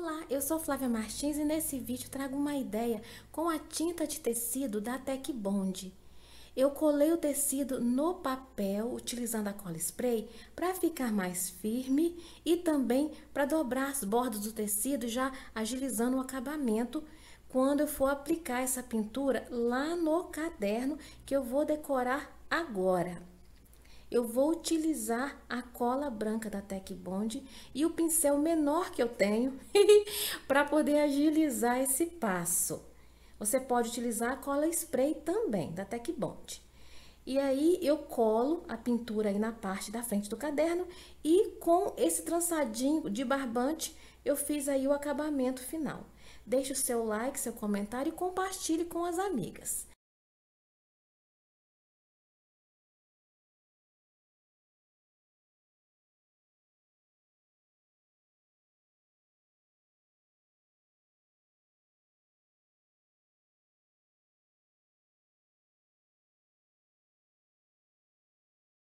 Olá, eu sou Flávia Martins e nesse vídeo trago uma ideia com a tinta de tecido da Tec Bond. Eu colei o tecido no papel utilizando a cola spray para ficar mais firme e também para dobrar as bordas do tecido, já agilizando o acabamento quando eu for aplicar essa pintura lá no caderno que eu vou decorar agora eu vou utilizar a cola branca da Tec Bond e o pincel menor que eu tenho para poder agilizar esse passo. Você pode utilizar a cola spray também da Tec Bond. E aí eu colo a pintura aí na parte da frente do caderno e com esse trançadinho de barbante eu fiz aí o acabamento final. Deixe o seu like, seu comentário e compartilhe com as amigas.